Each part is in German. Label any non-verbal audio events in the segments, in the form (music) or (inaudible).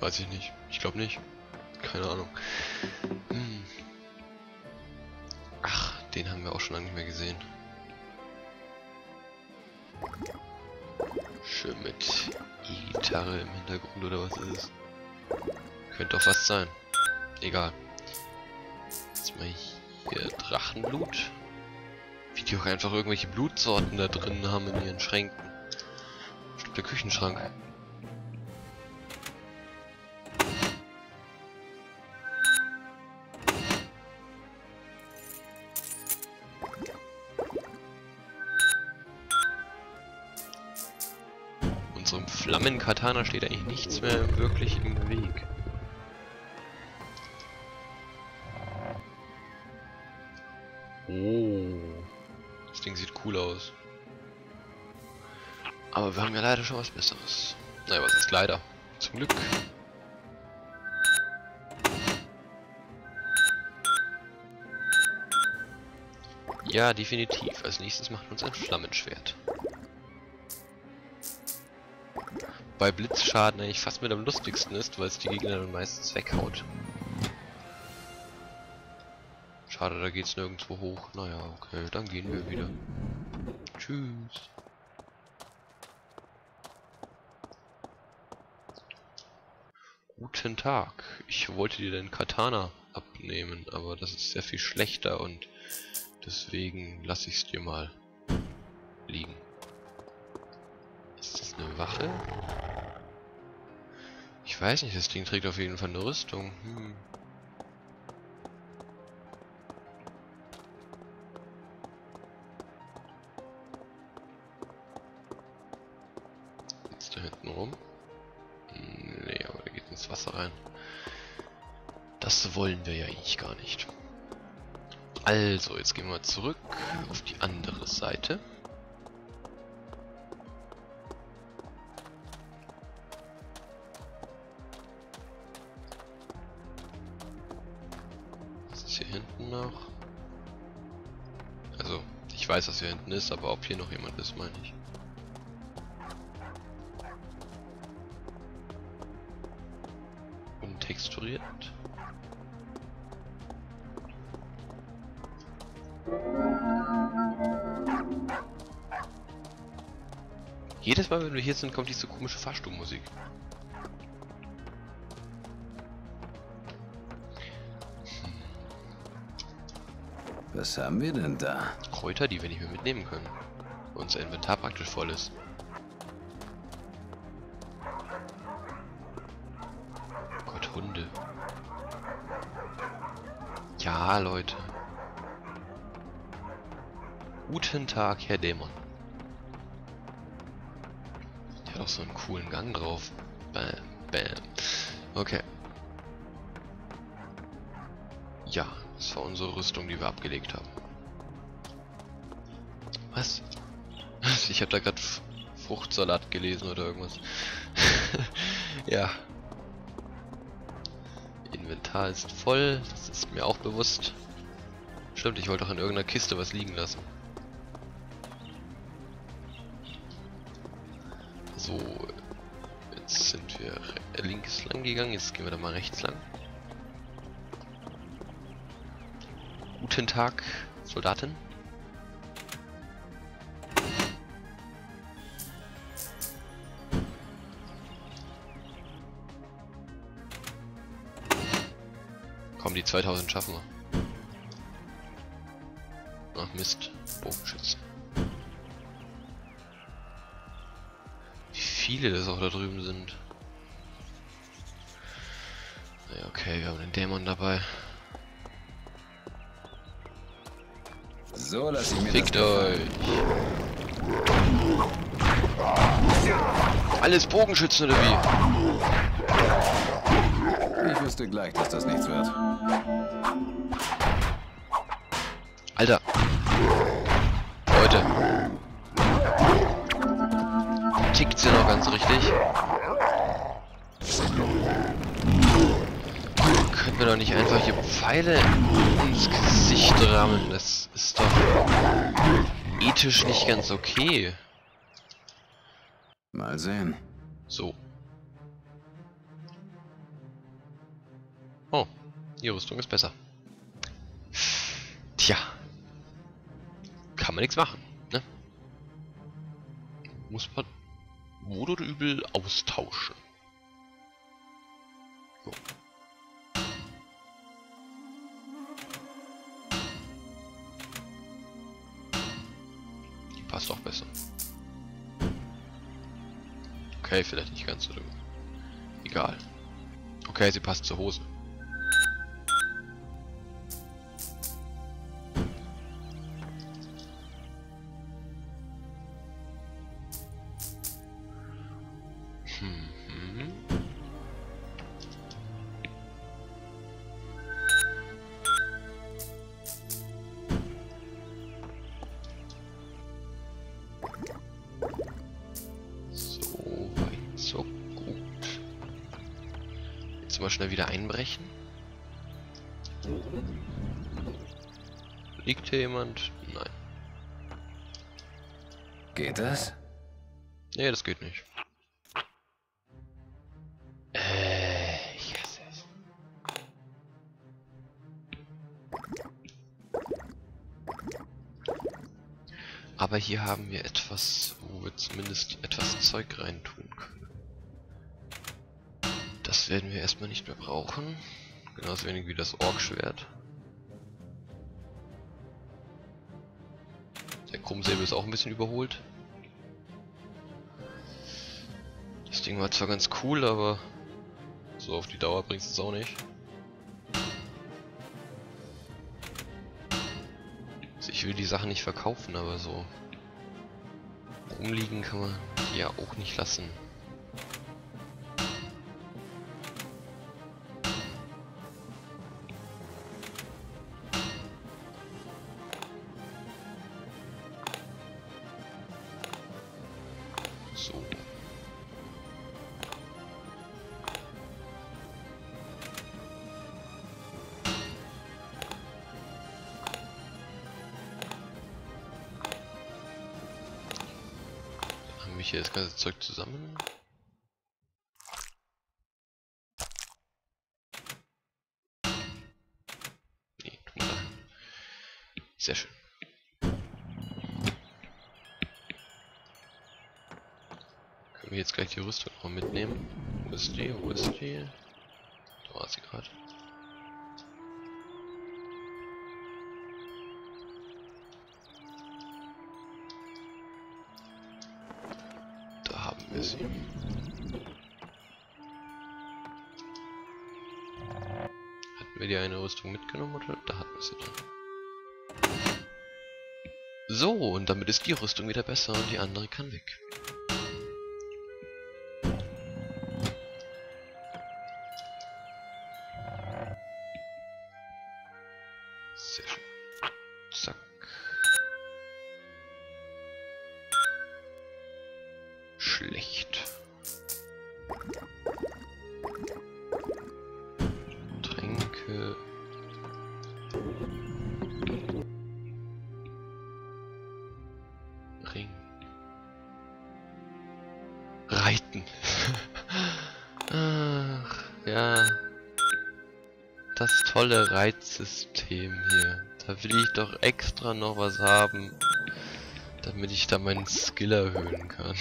Weiß ich nicht. Ich glaube nicht. Keine Ahnung. Hm. Ach, den haben wir auch schon lange nicht mehr gesehen. Schön mit E-Gitarre im Hintergrund oder was ist es? Könnte doch was sein. Egal. Jetzt mal hier Drachenblut. Wie die auch einfach irgendwelche Blutsorten da drin haben in ihren Schränken. Stimmt der Küchenschrank. Unserem Flammenkatana steht eigentlich nichts mehr wirklich im Weg. Oh. Das Ding sieht cool aus. Aber wir haben ja leider schon was Besseres. Naja, was ist leider? Zum Glück. Ja, definitiv. Als nächstes macht uns ein Flammenschwert. Bei Blitzschaden eigentlich fast mit am lustigsten ist, weil es die Gegner dann meistens weghaut. Schade, da geht's nirgendwo hoch. Naja, okay, dann gehen wir wieder. Tschüss. Guten Tag. Ich wollte dir den Katana abnehmen, aber das ist sehr viel schlechter und deswegen lasse ich es dir mal liegen. Ist das eine Waffe? Ich weiß nicht, das Ding trägt auf jeden Fall eine Rüstung. Hm. Jetzt da hinten rum. Nee, aber der geht ins Wasser rein. Das wollen wir ja eigentlich gar nicht. Also, jetzt gehen wir zurück auf die andere Seite. Weiß, was hier hinten ist, aber ob hier noch jemand ist, meine ich. Untexturiert. Jedes Mal, wenn wir hier sind, kommt diese komische Fahrstuhlmusik. Was haben wir denn da? Kräuter, die wir nicht mehr mitnehmen können. Unser Inventar praktisch voll ist. Gott, Hunde. Ja, Leute. Guten Tag, Herr Dämon. Der hat auch so einen coolen Gang drauf. Bam, bam. Okay. Ja, das war unsere Rüstung, die wir abgelegt haben. Was? (laughs) Ich habe da gerade Fruchtsalat gelesen oder irgendwas. (laughs) ja. Inventar ist voll, das ist mir auch bewusst. Stimmt, ich wollte doch in irgendeiner Kiste was liegen lassen. So, jetzt sind wir links lang gegangen, jetzt gehen wir da mal rechts lang. Guten Tag, Soldatin. 2000 schaffen wir. Ach Mist, Bogenschützen. Wie viele das auch da drüben sind. Ja, okay, wir haben den Dämon dabei. So lass ich mir Fickt euch! Alles Bogenschützen oder wie? Ich wüsste gleich, dass das nichts wird. Alter! Leute! Tickt sie noch ganz richtig? Können wir doch nicht einfach hier Pfeile ins Gesicht rammen? Das ist doch ethisch nicht ganz okay. Mal sehen. So. Die Rüstung ist besser. Tja. Kann man nichts machen, ne? Muss man wohl oder übel austauschen. So. Passt auch besser. Okay, vielleicht nicht ganz so. Egal. Okay, sie passt zur Hose. Mal schnell wieder einbrechen. Liegt hier jemand? Nein. Geht das? Nee, das geht nicht. Äh, ich hasse es. Aber hier haben wir etwas, wo wir zumindest etwas Zeug reintun. Werden wir erstmal nicht mehr brauchen. Genauso wenig wie das Orkschwert. Der Krummsäbel ist auch ein bisschen überholt. Das Ding war zwar ganz cool, aber so auf die Dauer bringt es auch nicht. Also ich will die Sachen nicht verkaufen, aber so rumliegen kann man die ja auch nicht lassen. So. Haben wir hier das ganze Zeug zusammen? Sehr schön. Können wir jetzt gleich die Rüstung noch mitnehmen? Wo ist die? Wo ist die? Da war sie gerade. Da haben wir sie. Hatten wir die eine Rüstung mitgenommen oder? Da hatten wir sie dann. So, und damit ist die Rüstung wieder besser und die andere kann weg. Schlecht. Tränke. Ring. Reiten. (laughs) Ach, ja. Das tolle Reitsystem hier. Da will ich doch extra noch was haben, damit ich da meinen Skill erhöhen kann.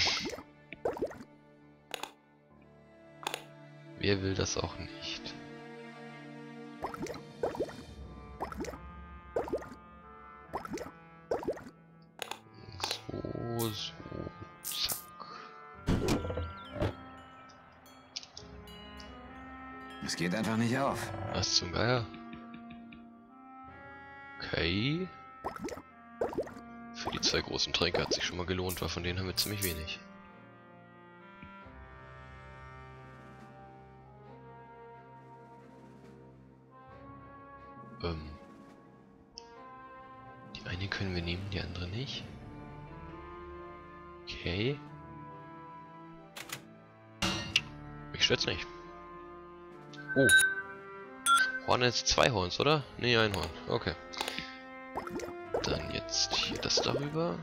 Wer will das auch nicht? So, so, zack. Es geht einfach nicht auf. Was zum Geier? Okay. Für die zwei großen Tränke hat sich schon mal gelohnt, weil von denen haben wir ziemlich wenig. Ähm. Die eine können wir nehmen, die andere nicht. Okay. Mich stört's nicht. Oh. Hornets zwei Horns, oder? Nee, ein Horn. Okay. Dann jetzt hier das darüber.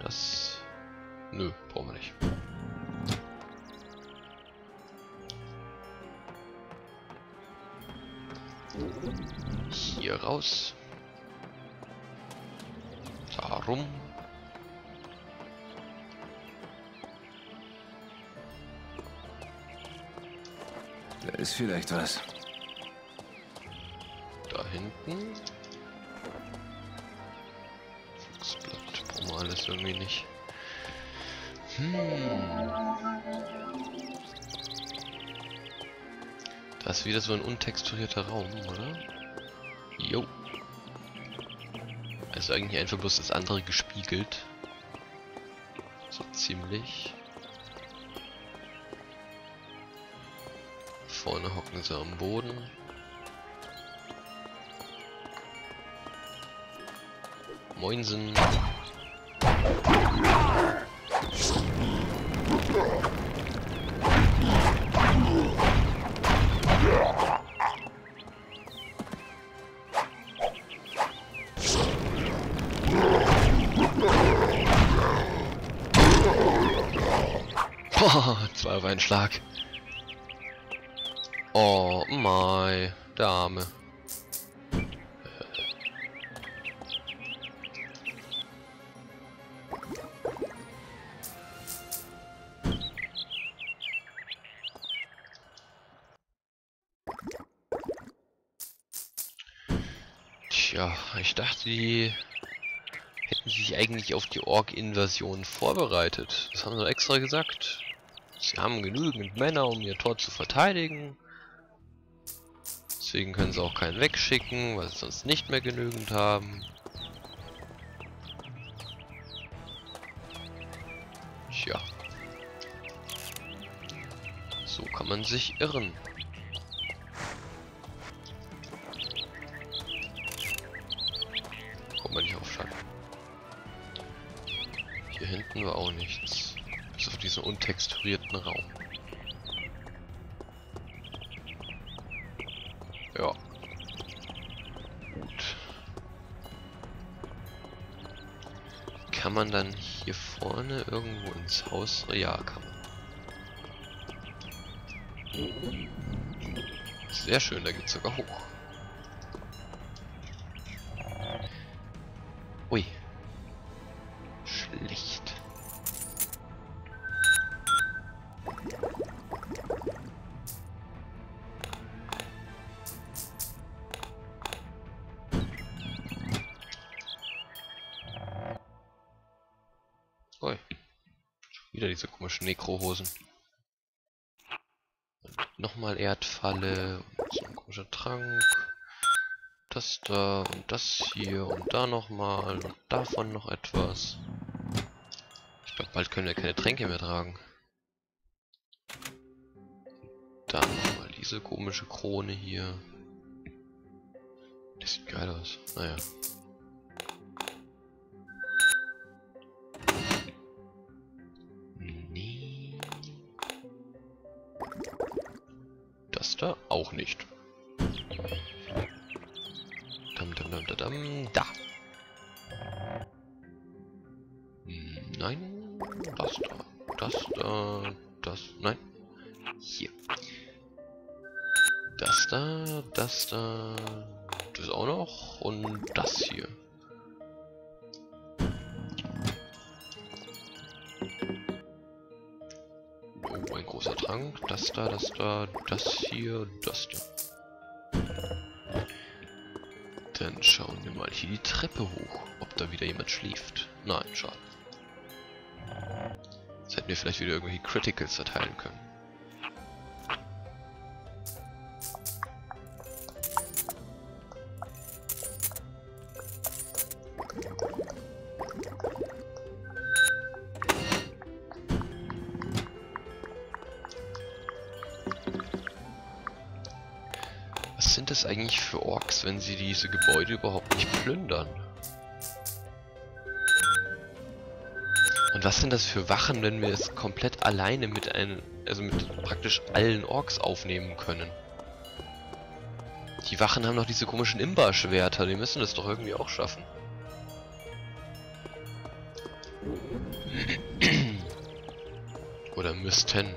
Das... Nö, brauchen wir nicht. Hier raus. Darum. Da ist vielleicht was. Da hinten. Fuchsblatt. Brauchen wir alles irgendwie nicht. Hm. Das ist wieder so ein untexturierter Raum, oder? Jo. Also eigentlich einfach bloß das andere gespiegelt. So ziemlich. Vorne hocken sie am Boden. Moinsen. Schlag. Oh, mein, der Arme. Tja, ich dachte, die hätten sich eigentlich auf die Ork-Invasion vorbereitet. Das haben sie extra gesagt. Sie haben genügend Männer, um ihr Tor zu verteidigen. Deswegen können sie auch keinen wegschicken, weil sie sonst nicht mehr genügend haben. Tja. So kann man sich irren. Kommt man nicht auf Schatten. Hier hinten war auch nichts. Diesen untexturierten Raum. Ja. Gut. Kann man dann hier vorne irgendwo ins Haus? Ja, kann man. Sehr schön, da geht's sogar hoch. Komischen Nekrohosen. Nochmal Erdfalle und so ein komischer Trank. Das da und das hier und da nochmal und davon noch etwas. Ich glaube, bald können wir keine Tränke mehr tragen. Dann nochmal diese komische Krone hier. Das sieht geil aus. Naja. Da auch nicht. Dam, dam, dam, dam, da. Hm, Nein, das da, das da, das, nein, hier. Das da, das da, das auch noch und das hier. Trank, das da, das da, das hier, das da. Dann schauen wir mal hier die Treppe hoch, ob da wieder jemand schläft. Nein, schade. Jetzt hätten wir vielleicht wieder irgendwelche Criticals erteilen können. Das eigentlich für Orks, wenn sie diese Gebäude überhaupt nicht plündern? Und was sind das für Wachen, wenn wir es komplett alleine mit einem, also mit praktisch allen Orks aufnehmen können? Die Wachen haben doch diese komischen Imba-Schwerter, die müssen das doch irgendwie auch schaffen. (clears throat) Oder müssten.